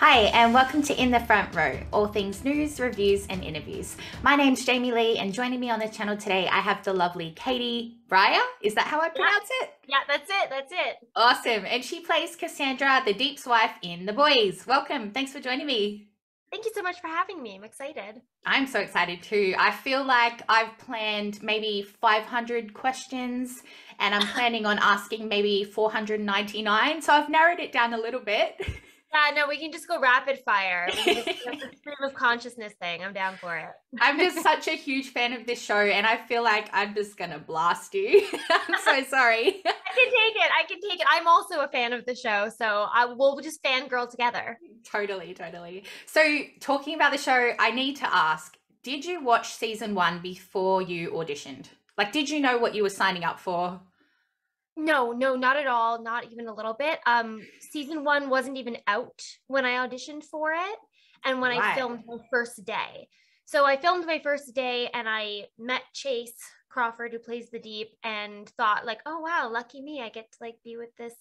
Hi, and welcome to In the Front Row, all things news, reviews, and interviews. My name's Jamie Lee, and joining me on the channel today, I have the lovely Katy Breier. Is that how I pronounce yeah. it? Yeah, that's it. That's it. Awesome. And she plays Cassandra, the Deep's wife, in The Boys. Welcome. Thanks for joining me. Thank you so much for having me. I'm excited. I'm so excited too. I feel like I've planned maybe 500 questions and I'm planning on asking maybe 499. So I've narrowed it down a little bit. Yeah, no, we can just go rapid fire. Stream of consciousness thing. I'm down for it. I'm just such a huge fan of this show, and I feel like I'm just gonna blast you. I'm so sorry. I can take it. I can take it. I'm also a fan of the show, so I will just fangirl together. Totally, totally. So, talking about the show, I need to ask: Did you watch season one before you auditioned? Like, did you know what you were signing up for? No, no, not at all. Not even a little bit. Um, season one wasn't even out when I auditioned for it, and when right. I filmed my first day. So I filmed my first day, and I met Chace Crawford, who plays the Deep, and thought like, oh wow, lucky me, I get to like be with this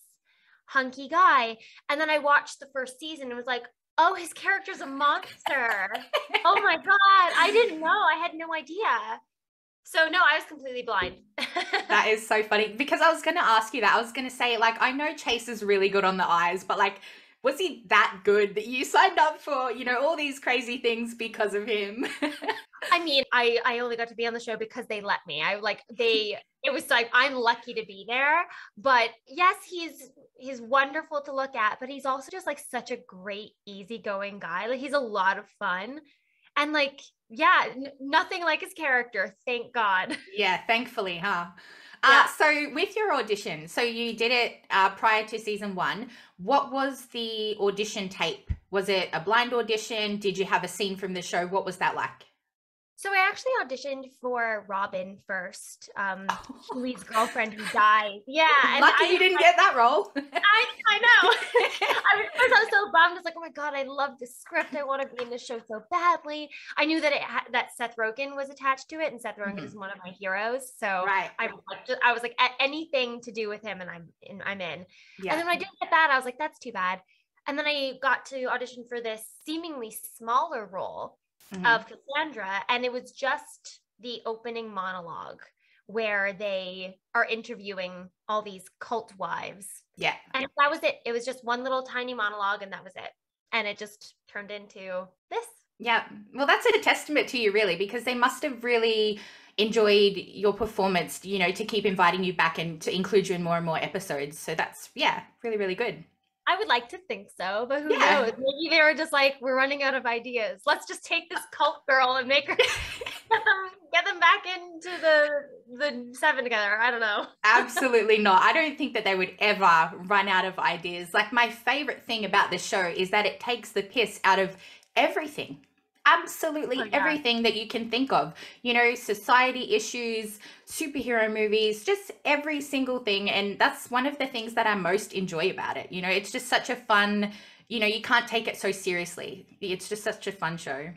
hunky guy. And then I watched the first season and was like, oh, his character's a monster. oh my god, I didn't know. I had no idea. So no, I was completely blind. that is so funny because I was going to ask you that. I was going to say like I know Chace is really good on the eyes, but like was he that good that you signed up for, you know, all these crazy things because of him? I mean, I I only got to be on the show because they let me. I like they it was like I'm lucky to be there, but yes, he's he's wonderful to look at, but he's also just like such a great easygoing guy. Like he's a lot of fun. And like yeah, n- nothing like his character, thank God. Yeah, thankfully, huh? Uh, yeah. Uh, so with your audition, so you did it uh, prior to season one. What was the audition tape? Was it a blind audition? Did you have a scene from the show? What was that like? So I actually auditioned for Robin first, um, oh. girlfriend who died. Yeah, and lucky I, you didn't I, get that role. I I know. I, was, I was so bummed. I was like, oh my god, I love this script. I want to be in the show so badly. I knew that it ha- that Seth Rogen was attached to it, and Seth Rogen mm-hmm. is one of my heroes. So right. I I was like, anything to do with him, and I'm in, I'm in. Yeah. And then when I didn't get that, I was like, that's too bad. And then I got to audition for this seemingly smaller role mm-hmm. of Cassandra. And it was just the opening monologue where they are interviewing all these cult wives. Yeah. And that was it. It was just one little tiny monologue and that was it. And it just turned into this. Yeah. Well, that's a testament to you, really, because they must have really enjoyed your performance, you know, to keep inviting you back and to include you in more and more episodes. So that's, yeah, really, really good. I would like to think so, but who yeah. knows? Maybe they were just like, we're running out of ideas. Let's just take this cult girl and make her get them get them back into the the seven together. I don't know. Absolutely not. I don't think that they would ever run out of ideas. Like my favorite thing about the show is that it takes the piss out of everything absolutely oh, yeah. everything that you can think of. You know, society issues, superhero movies, just every single thing. And that's one of the things that I most enjoy about it. You know, it's just such a fun, you know, you can't take it so seriously. It's just such a fun show.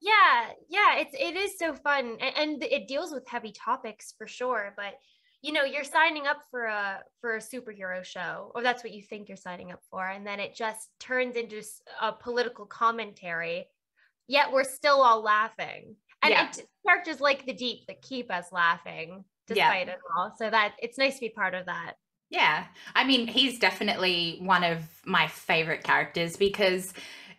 Yeah, yeah, it's it is so fun and, and it deals with heavy topics for sure, but you know you're signing up for a for a superhero show or that's what you think you're signing up for and then it just turns into a political commentary yet we're still all laughing. And yeah. it's characters like the deep that keep us laughing despite yeah. it all. So that it's nice to be part of that. Yeah. I mean, he's definitely one of my favorite characters because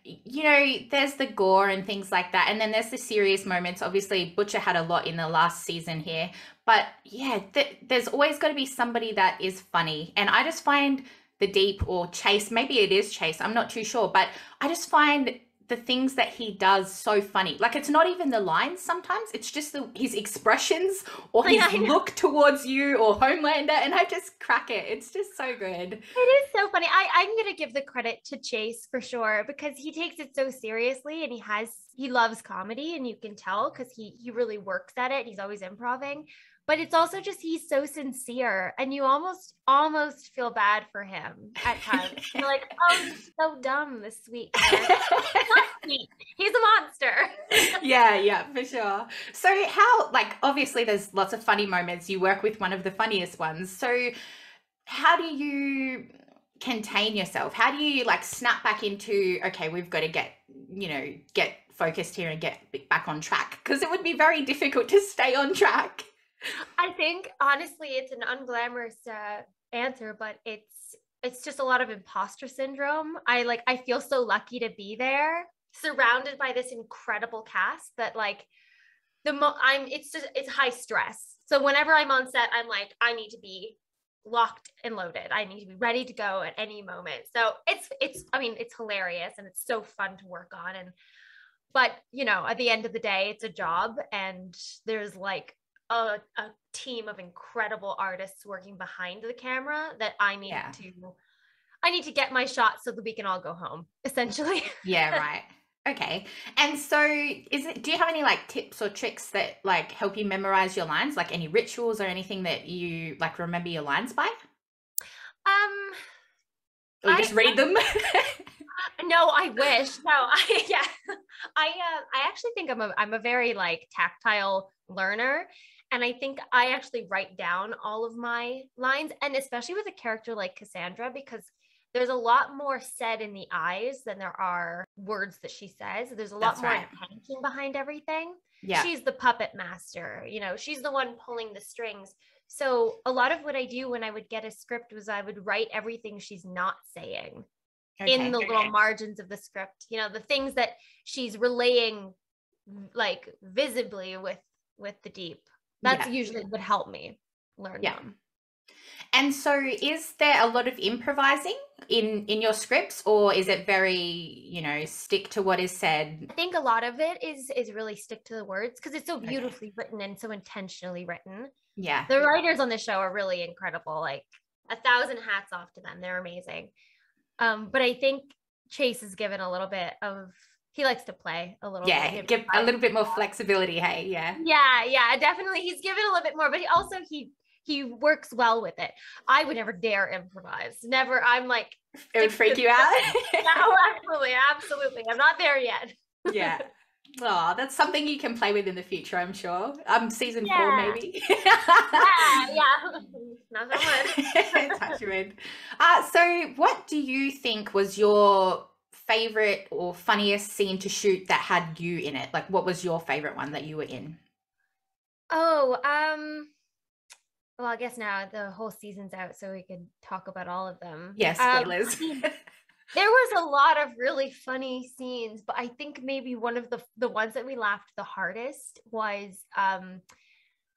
you know, there's the gore and things like that. And then there's the serious moments. Obviously, Butcher had a lot in the last season here. But yeah, th- there's always got to be somebody that is funny. And I just find the deep or Chace, maybe it is Chace, I'm not too sure. But I just find the things that he does so funny. Like it's not even the lines sometimes, it's just the, his expressions or his yeah, look towards you or Homelander and I just crack it. It's just so good. It is so funny. I I'm going to give the credit to Chace for sure because he takes it so seriously and he has he loves comedy and you can tell cuz he he really works at it. He's always improving but it's also just he's so sincere and you almost almost feel bad for him at times. You're like oh he's so dumb this week he's a monster. Yeah yeah for sure. So how like obviously there's lots of funny moments. You work with one of the funniest ones. So how do you contain yourself? How do you like snap back into okay, we've got to get, you know, get focused here and get back on track? Because it would be very difficult to stay on track. I think honestly it's an unglamorous uh, answer, but it's it's just a lot of imposter syndrome. I like I feel so lucky to be there, surrounded by this incredible cast that like the mo I'm it's just it's high stress. So whenever I'm on set, I'm like, I need to be locked and loaded. I need to be ready to go at any moment. So it's it's I mean, it's hilarious and it's so fun to work on. And but you know, at the end of the day, it's a job and there's like a, a team of incredible artists working behind the camera that I need yeah. to I need to get my shot so that we can all go home, essentially. yeah, right. Okay. And so is it do you have any like tips or tricks that like help you memorize your lines? Like any rituals or anything that you like remember your lines by? Um or I, just read them? no, I wish. No, I yeah. I uh, I actually think I'm a I'm a very like tactile learner and I think I actually write down all of my lines and especially with a character like Cassandra because there's a lot more said in the eyes than there are words that she says. There's a lot That's more right. intention behind everything. Yeah. She's the puppet master, you know, she's the one pulling the strings. So a lot of what I do when I would get a script was I would write everything she's not saying okay. in the okay. little margins of the script, you know, the things that she's relaying like visibly with with the deep. That's yeah. usually would help me learn yeah. them. And so is there a lot of improvising in in your scripts or is it very, you know, stick to what is said? I think a lot of it is is really stick to the words because it's so beautifully okay. written and so intentionally written. Yeah. The writers on the show are really incredible. Like a thousand hats off to them. They're amazing. Um, but I think Chace is given a little bit of he likes to play a little yeah bit. give a little bit more flexibility hey yeah yeah yeah definitely he's given a little bit more but he also he he works well with it. I would never dare improvise. Never. I'm like it would freak you out. no, absolutely, absolutely. I'm not there yet. yeah. Oh, that's something you can play with in the future, I'm sure. Um, season yeah. four, maybe. yeah, yeah. Not so much. Uh, so, what do you think was your favorite or funniest scene to shoot that had you in it? Like, what was your favorite one that you were in? Oh, um, well, I guess now the whole season's out, so we could talk about all of them. Yes, um, spoilers. Um, there was a lot of really funny scenes, but I think maybe one of the the ones that we laughed the hardest was um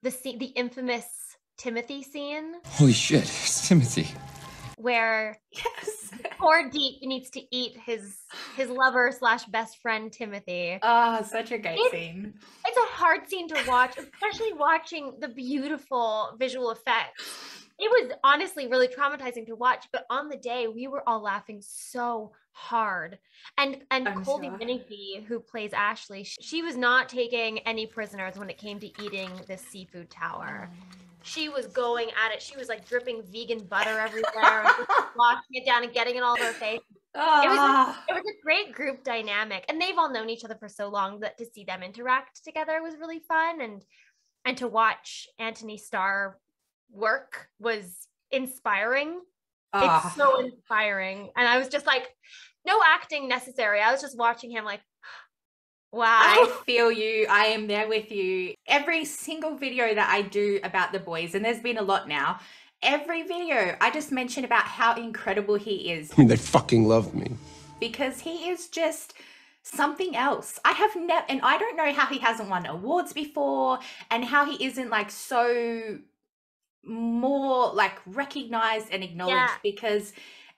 the scene, the infamous Timothy scene. Holy shit, it's Timothy. Where yes. poor Deep needs to eat his his lover slash best friend Timothy. Oh, such a great it's, scene. It's a hard scene to watch, especially watching the beautiful visual effects. It was honestly really traumatizing to watch, but on the day we were all laughing so hard. And and I'm Colby sure. who plays Ashley, she was not taking any prisoners when it came to eating this seafood tower. Oh she was going at it. She was like dripping vegan butter everywhere, washing it down and getting it all over her face. Oh. It, was a, ah. it was a great group dynamic, and they've all known each other for so long that to see them interact together was really fun, and and to watch Antony Starr work was inspiring. Oh. It's ah. so inspiring, and I was just like, no acting necessary. I was just watching him like, Wow. I feel you. I am there with you. Every single video that I do about the boys, and there's been a lot now, every video I just mention about how incredible he is. I mean, they fucking love me. Because he is just something else. I have never, and I don't know how he hasn't won awards before and how he isn't like so more like recognized and acknowledged yeah. because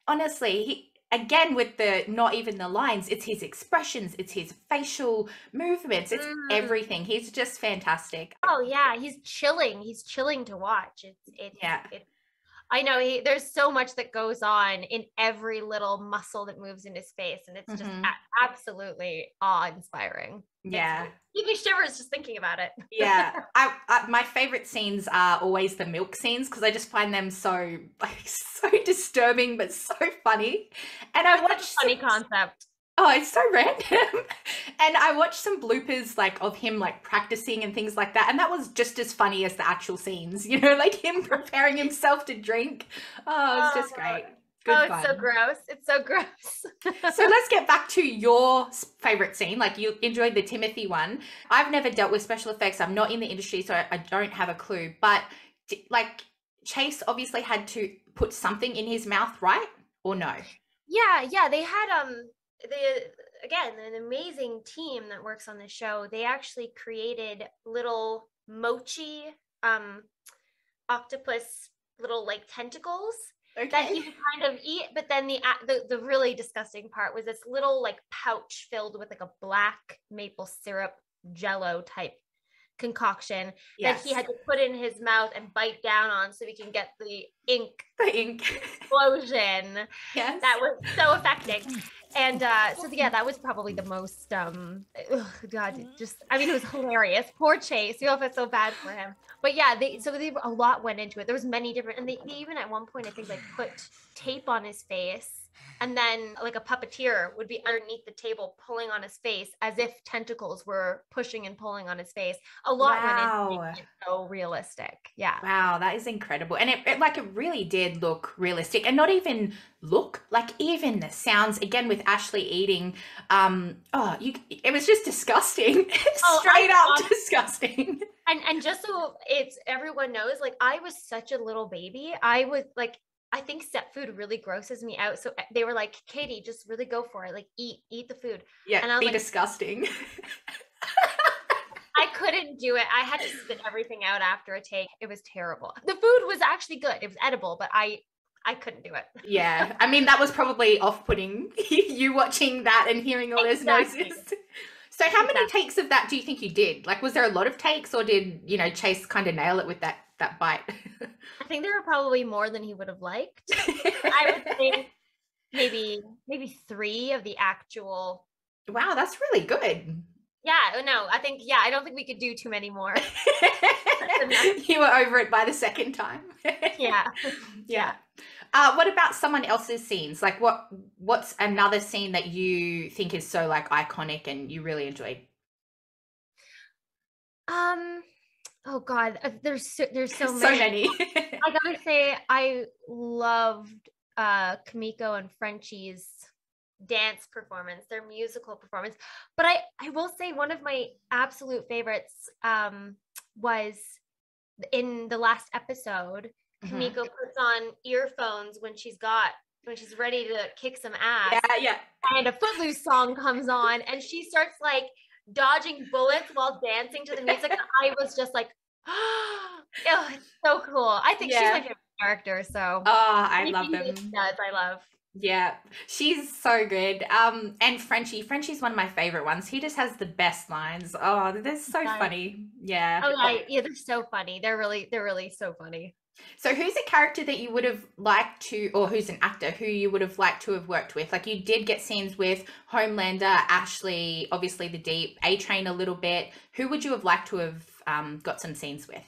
honestly, he, again with the not even the lines it's his expressions it's his facial movements it's mm. everything. He's just fantastic. Oh yeah he's chilling. He's chilling to watch. It's it's yeah. it's I know he, there's so much that goes on in every little muscle that moves in his face, and it's just mm-hmm. a- absolutely awe-inspiring. Yeah, give me shivers just thinking about it. yeah, I, I, my favorite scenes are always the milk scenes because I just find them so like so disturbing but so funny. And I watch funny concept. Oh, it's so random. and I watched some bloopers like of him like practicing and things like that. And that was just as funny as the actual scenes, you know, like him preparing himself to drink. Oh, it's just great. Good oh, it's so gross. It's so gross. so let's get back to your favorite scene. Like you enjoyed the Timothy one. I've never dealt with special effects. I'm not in the industry, so I don't have a clue. But like Chace obviously had to put something in his mouth, right? Or no? Yeah, yeah. They had um the again an amazing team that works on the show. They actually created little mochi um octopus little like tentacles okay. that he would kind of eat. But then the, the the really disgusting part was this little like pouch filled with like a black maple syrup jello type concoction yes. that he had to put in his mouth and bite down on so we can get the ink the ink explosion yes that was so affecting and uh so yeah that was probably the most um ugh, god just i mean it was hilarious. Poor chace. We all felt so bad for him. But yeah they so they a lot went into it. There was many different and they, they even at one point i think like put tape on his face and then like a puppeteer would be underneath the table pulling on his face as if tentacles were pushing and pulling on his face. A lot wow. so realistic. Yeah. Wow that is incredible. And it, it, like it really did look realistic and not even look like even the sounds. Again with ashley eating um oh you it was just disgusting. Oh, straight I, up disgusting. And and just so it's everyone knows like i was such a little baby i was like I think step food really grosses me out. So eh, they were like, Katy, just really go for it. Like eat, eat the food. Yeah, and I was be like, disgusting. I couldn't do it. I had to spit everything out after a take. It was terrible. The food was actually good. It was edible, but I I couldn't do it. Yeah. I mean, that was probably off putting you watching that and hearing all exactly. those noises. So how many takes of that do you think you did? Like was there a lot of takes or did, you know, Chace kind of nail it with that that bite? I think there were probably more than he would have liked. I would say maybe maybe three of the actual. Wow, that's really good. Yeah, no, I think yeah, I don't think we could do too many more. you were over it by the second time. yeah. Yeah. Uh, what about someone else's scenes? Like what what's another scene that you think is so like iconic and you really enjoyed? Um oh god uh, there's so, there's so, so many, i gotta say i loved uh kimiko and frenchie's dance performance their musical performance but i i will say one of my absolute favorites um was in the last episode mm-hmm. kimiko puts on earphones when she's got when she's ready to kick some ass yeah yeah. and a footloose song comes on and she starts like dodging bullets while dancing to the music. I was just like, oh, it's so cool. I think yeah. she's my favorite character. So, oh, I love them. Does I love. Yeah, she's so good. Um, and Frenchie, Frenchie's one of my favorite ones. He just has the best lines. Oh, they're so funny. Yeah. Oh yeah, yeah, they're so funny. They're really, they're really so funny. So, who's a character that you would have liked to, or who's an actor who you would have liked to have worked with? Like, you did get scenes with Homelander, Ashley, obviously the Deep, A Train a little bit. Who would you have liked to have um, got some scenes with?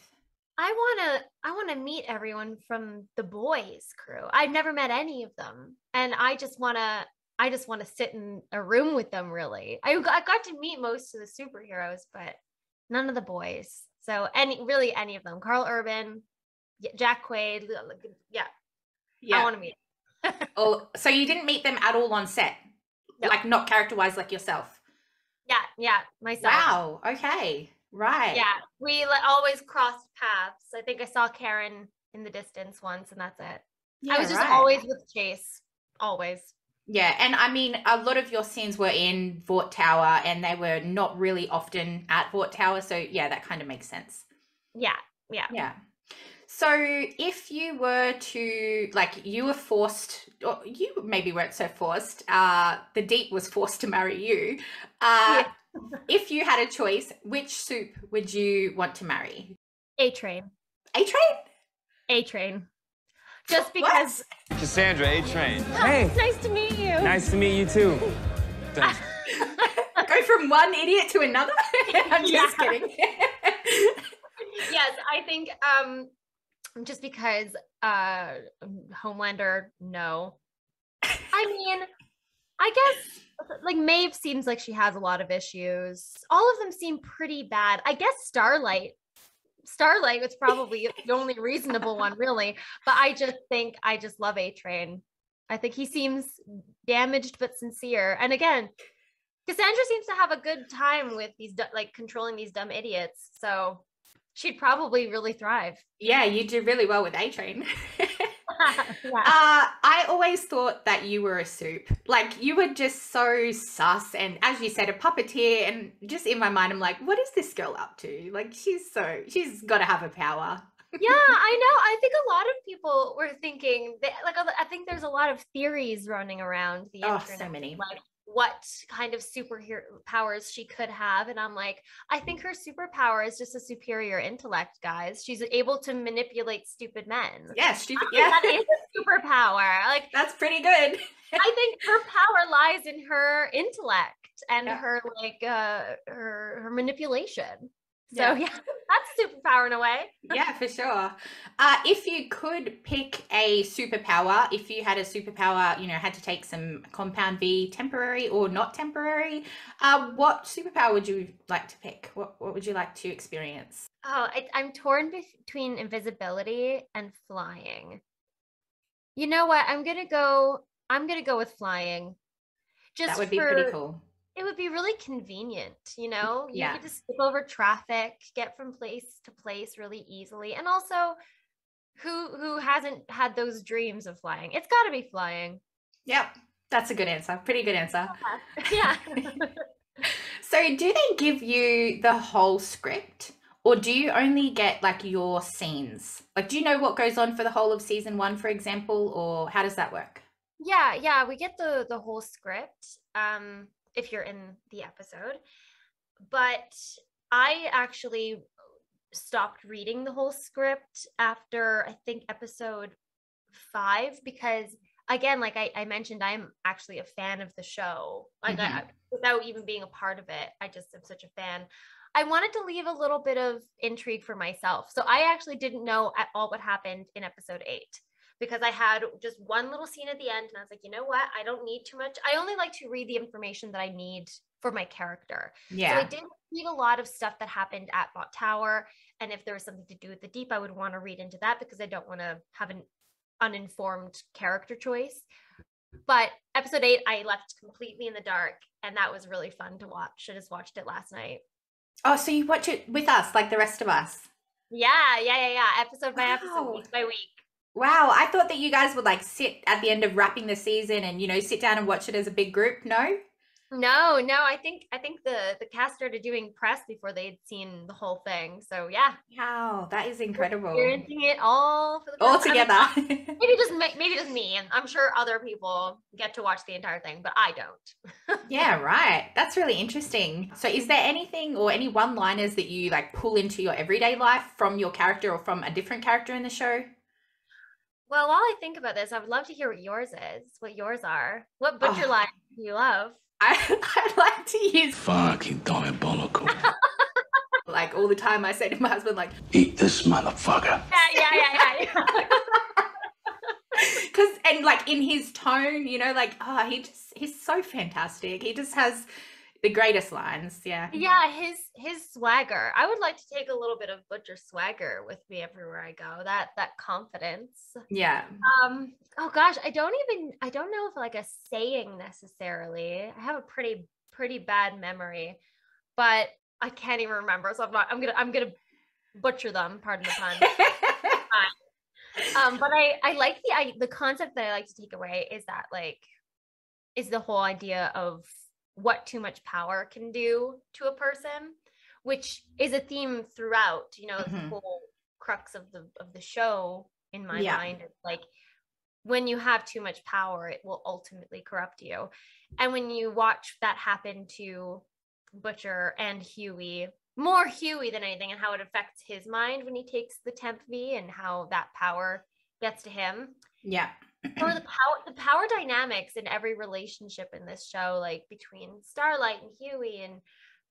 I want to I want to meet everyone from the boys crew. I've never met any of them and I just want to I just want to sit in a room with them really. I got, I got to meet most of the superheroes but none of the boys. So any really any of them. Karl Urban, Jack Quaid, yeah. Yeah. I want to meet. oh, so you didn't meet them at all on set? No. Like not character-wise like yourself? Yeah, yeah, myself. Wow. Okay. Right. Yeah. We always crossed paths. I think I saw Karen in the distance once and that's it. Yeah, I was just right. always with Chace. Always. Yeah, and I mean, a lot of your scenes were in Vought Tower, and they were not really often at Vought Tower. So yeah, that kind of makes sense. Yeah, yeah, yeah. So if you were to like you were forced or you maybe weren't so forced, uh the deep was forced to marry you. Uh yeah. if you had a choice, which soup would you want to marry? A train. A train? A train. Just because what? Cassandra, A train. Hey. Nice to meet you. Nice to meet you too. Go from one idiot to another? I'm just kidding. yes, I think um just because uh Homelander, no. I mean, I guess like Maeve seems like she has a lot of issues. All of them seem pretty bad. I guess Starlight. Starlight was probably the only reasonable one, really. But I just think I just love A Train. I think he seems damaged but sincere. And again, Cassandra seems to have a good time with these like controlling these dumb idiots. So she'd probably really thrive. Yeah, you do really well with A Train. yeah. uh, I always thought that you were a soup. Like you were just so sus, and as you said, a puppeteer. And just in my mind, I'm like, what is this girl up to? Like she's so she's got to have a power. yeah, I know. I think a lot of people were thinking that, like, I think there's a lot of theories running around the oh, internet. so many. Like, what kind of superhero powers she could have and i'm like i think her superpower is just a superior intellect guys. She's able to manipulate stupid men. Yeah stupid yeah that is a superpower. Like that's pretty good. I think her power lies in her intellect and yeah. her like uh her her manipulation so yeah, yeah that's a superpower in a way. yeah, for sure. Uh, if you could pick a superpower, if you had a superpower, you know, had to take some compound V temporary or not temporary, uh, what superpower would you like to pick? What What would you like to experience? Oh, I, I'm torn between invisibility and flying. You know what? I'm gonna go. I'm gonna go with flying. Just that would be for, pretty cool it would be really convenient, you know? You yeah. could just skip over traffic, get from place to place really easily. And also, who who hasn't had those dreams of flying? It's got to be flying. Yep. That's a good answer. Pretty good answer. Yeah. so, do they give you the whole script or do you only get like your scenes? Like do you know what goes on for the whole of season 1 for example or how does that work? Yeah, yeah, we get the the whole script. Um if you're in the episode. But I actually stopped reading the whole script after I think episode five because again, like I, I mentioned, I'm actually a fan of the show. Like mm-hmm. I, without even being a part of it, I just am such a fan. I wanted to leave a little bit of intrigue for myself. So I actually didn't know at all what happened in episode eight because I had just one little scene at the end and I was like, you know what? I don't need too much. I only like to read the information that I need for my character. Yeah. So I didn't read a lot of stuff that happened at Vought Tower. And if there was something to do with the deep, I would want to read into that because I don't want to have an uninformed character choice. But episode eight, I left completely in the dark. And that was really fun to watch. I just watched it last night. Oh, so you watch it with us, like the rest of us? Yeah, yeah, yeah, yeah. Episode by wow. episode, week by week. Wow, I thought that you guys would like sit at the end of wrapping the season and you know sit down and watch it as a big group. No. No, no. I think I think the the cast started doing press before they'd seen the whole thing. So yeah. Wow, that is incredible. Experiencing it all for the all together. I mean, maybe just maybe just me, and I'm sure other people get to watch the entire thing, but I don't. yeah, right. That's really interesting. So, is there anything or any one-liners that you like pull into your everyday life from your character or from a different character in the show? Well, while I think about this, I would love to hear what yours is, what yours are. What oh. butcher oh. line do you love? I, I like to use fucking diabolical. like all the time, I say to my husband, like, "Eat this motherfucker." Yeah, yeah, yeah, yeah. Because and like in his tone, you know, like oh, he just he's so fantastic. He just has the greatest lines. Yeah. Yeah, his his swagger. I would like to take a little bit of Butcher swagger with me everywhere I go. That that confidence. Yeah. Um oh gosh, I don't even I don't know if like a saying necessarily. I have a pretty pretty bad memory, but I can't even remember. So I'm not I'm gonna I'm gonna butcher them, pardon the pun. um, but I I like the I the concept that I like to take away is that like is the whole idea of what too much power can do to a person which is a theme throughout you know mm-hmm. the whole crux of the of the show in my yeah. mind like when you have too much power it will ultimately corrupt you and when you watch that happen to butcher and Hughie more Hughie than anything and how it affects his mind when he takes the temp v and how that power gets to him yeah or the power the power dynamics in every relationship in this show like between starlight and Hughie and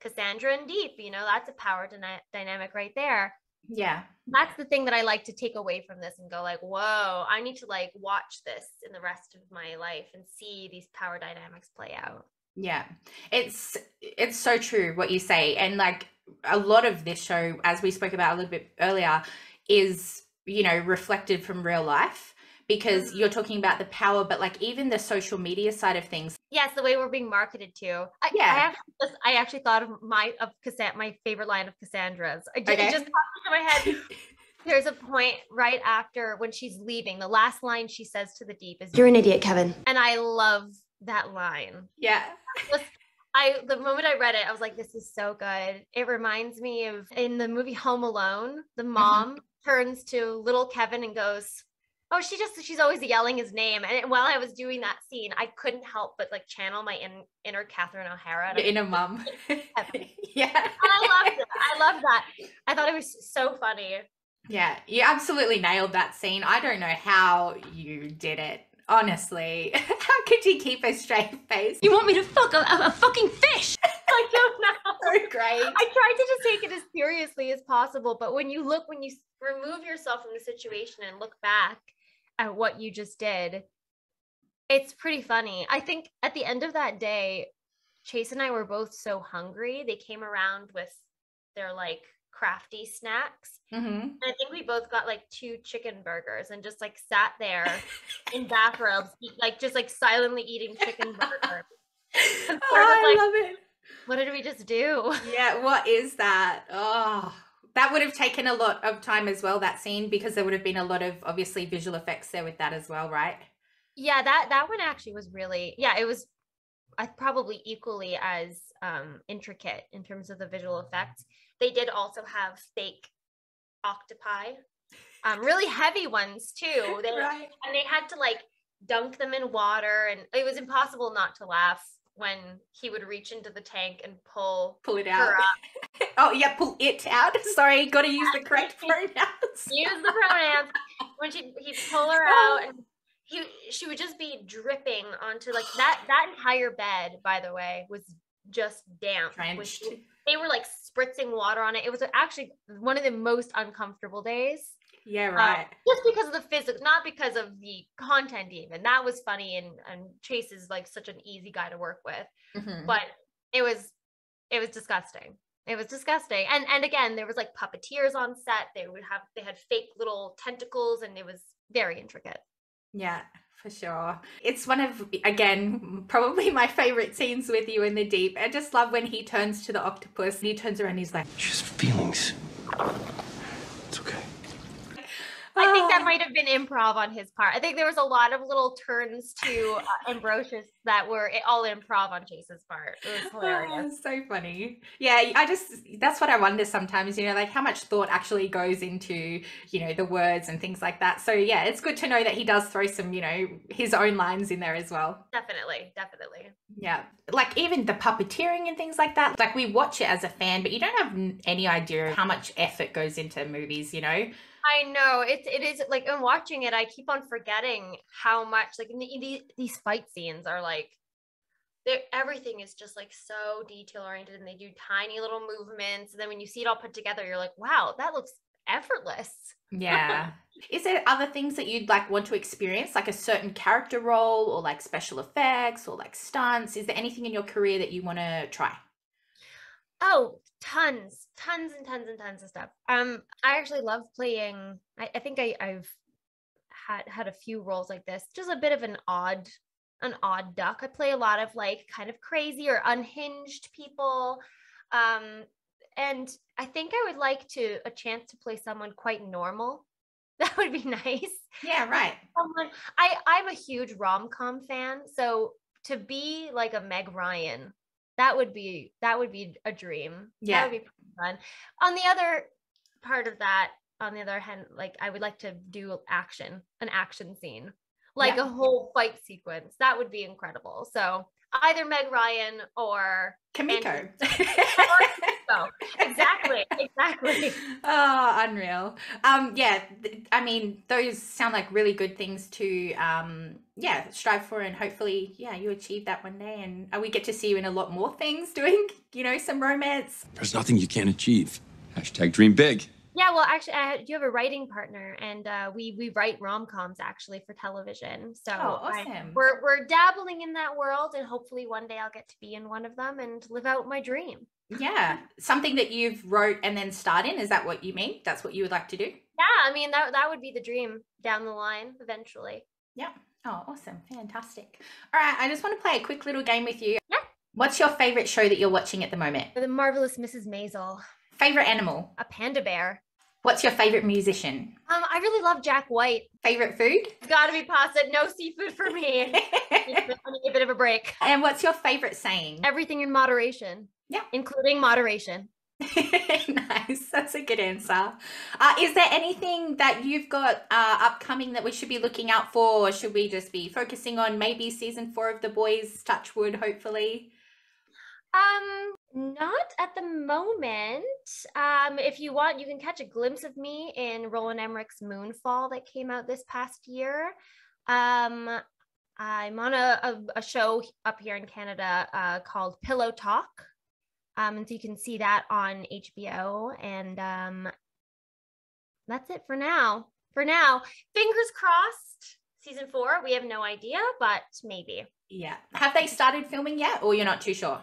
cassandra and deep you know that's a power dyna- dynamic right there. Yeah. That's the thing that i like to take away from this and go like whoa i need to like watch this in the rest of my life and see these power dynamics play out. Yeah. It's it's so true what you say and like a lot of this show as we spoke about a little bit earlier is you know reflected from real life because Mm-hmm. you're talking about the power, but like even the social media side of things. Yes, the way we're being marketed to. I, Yeah. I actually, just- I actually thought of my of Cassandra, my favorite line of Cassandra's. I, ju- Okay. It just popped into my head. There's a point right after when she's leaving. The last line she says to the deep is You're an idiot, Kevin. and I love that line. Yeah. I the moment I read it, I was like, this is so good. It reminds me of in the movie Home Alone, the mom turns to little Kevin and goes, Oh, she just she's always yelling his name. And while I was doing that scene, I couldn't help but like channel my in, inner Catherine O'Hara. Your inner mum. yeah. I loved it. I loved that. I thought it was so funny. Yeah. You absolutely nailed that scene. I don't know how you did it. Honestly, how could you keep a straight face? You want me to fuck a, a, a fucking fish? I don't know. so great. I tried to just take it as seriously as possible, but when you look, when you remove yourself from the situation and look back at what you just did, it's pretty funny. I think at the end of that day, Chace and I were both so hungry. They came around with their like crafty snacks. hmm And I think we both got like two chicken burgers and just like sat there in bathrobes, like just like silently eating chicken burgers. Oh, of I like- love it. What did we just do? Yeah, what is that? Oh, that would have taken a lot of time as well, that scene, because there would have been a lot of obviously visual effects there with that as well, right? Yeah, that that one actually was really yeah, it was I probably equally as um intricate in terms of the visual effects. They did also have fake octopi. Um really heavy ones too. They Right. and they had to like dunk them in water and it was impossible not to laugh when he would reach into the tank and pull Pull it out. Oh, yeah, pull it out. Sorry, got to use the correct pronouns. Use the pronouns when she he'd pull her out and he she would just be dripping onto like that that entire bed by the way was just damp Drenched. they were like spritzing water on it it was actually one of the most uncomfortable days Yeah, uh, right. just because of the physics not because of the content even that was funny and and chace is like such an easy guy to work with Mhm. but it was it was disgusting it was disgusting and and again there was like puppeteers on set they would have they had fake little tentacles and it was very intricate Yeah, for sure. It's one of, again, probably my favorite scenes with you in the deep. I just love when he turns to the octopus and he turns around and he's like, Just feelings. I think that "Oh." might have been improv on his part i think there was a lot of little turns to uh, Ambrosia that were all improv on chace's part it was hilarious Oh, so funny. Yeah, I just that's what I wonder sometimes, you know, like how much thought actually goes into, you know, the words and things like that. So yeah, it's good to know that he does throw some, you know, his own lines in there as well. definitely definitely Yeah. Like even the puppeteering and things like that. Like we watch it as a fan, but you don't have any idea how much effort goes into movies, you know? I know it's it is like in watching it, I keep on forgetting how much like in the, the, these fight scenes are like everything is just like so detail oriented and they do tiny little movements and then when you see it all put together you're like wow that looks effortless Yeah. Is there other things that you'd like want to experience, like a certain character role or like special effects or like stunts? Is there anything in your career that you want to try? oh tons tons and tons and tons of stuff. Um i actually love playing i, I think I, i've had had a few roles like this just a bit of an odd an odd duck. I play a lot of like kind of crazy or unhinged people. Um and i think i would like to a chance to play someone quite normal. That would be nice. Yeah, right. someone I I'm a huge rom-com fan, so to be like a Meg Ryan, that would be that would be a dream. Yeah. That would be pretty fun. On the other part of that, on the other hand, like I would like to do action, an action scene. Like Yeah. a whole fight sequence. That would be incredible. So either Meg Ryan or Kimiko. oh, exactly, exactly. oh, unreal. Um, yeah, th- I mean, those sound like really good things to, um, yeah, strive for, and hopefully, yeah, you achieve that one day, and uh, we get to see you in a lot more things, doing, you know, some romance. There's nothing you can't achieve. Hashtag dream big. Yeah, well, actually, I do have a writing partner, and uh, we we write rom coms actually for television. So Oh, I- awesome. we're we're dabbling in that world, and hopefully one day I'll get to be in one of them and live out my dream. Yeah. Something that you've wrote and then start in. Is that what you mean? That's what you would like to do? Yeah, I mean that that would be the dream down the line eventually. Yeah. Oh, awesome. Fantastic. All right. I just want to play a quick little game with you. Yeah. What's your favorite show that you're watching at the moment? The marvelous Mrs. Maisel, Favorite animal? a panda bear. What's your favorite musician? Um, I really love Jack White. Favorite food? Got to be pasta. No seafood for me. I need a bit of a break. and what's your favorite saying? Everything in moderation. Yeah. including moderation. nice. That's a good answer. Uh, is there anything that you've got uh, upcoming that we should be looking out for? Or should we just be focusing on maybe season four of The Boys, Touchwood, hopefully? Um, not at the moment. Um, if you want, you can catch a glimpse of me in Roland Emmerich's Moonfall that came out this past year. Um, I'm on a, a, a show up here in Canada uh, called Pillow Talk. Um, and so you can see that on HBO. And um, that's it for now. For now, fingers crossed. Season four, we have no idea, but maybe. Yeah. Have they started filming yet, or you're not too sure?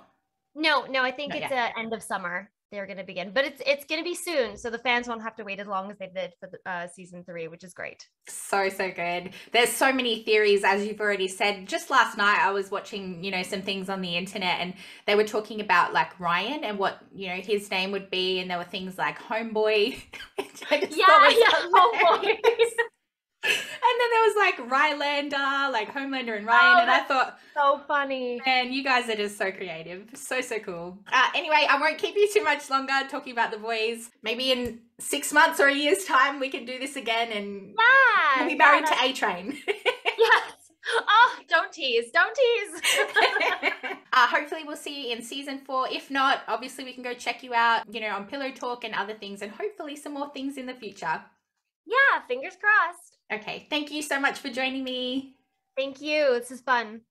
No, no, I think Not it's uh, end of summer. They're going to begin, but it's it's going to be soon, so the fans won't have to wait as long as they did for the, uh, season three, which is great. So, so good. There's so many theories, as you've already said. Just last night, I was watching, you know, some things on the internet and they were talking about like Ryan and what, you know, his name would be. And there were things like Homeboy. which I just Yeah, yeah, Homeboy. and then there was like Rylander, like Homelander and Ryan. Oh, and I thought, So funny. And you guys are just so creative. So, so cool. Uh, anyway, I won't keep you too much longer talking about the boys. Maybe in six months or a year's time, we can do this again and Yeah. we'll be married that- to A Train. Yes. Oh, don't tease. Don't tease. uh, hopefully, we'll see you in season four. If not, obviously, we can go check you out, you know, on Pillow Talk and other things, and hopefully, some more things in the future. yeah, fingers crossed. Okay, thank you so much for joining me. Thank you. This is fun.